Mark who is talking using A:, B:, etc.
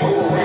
A: Don't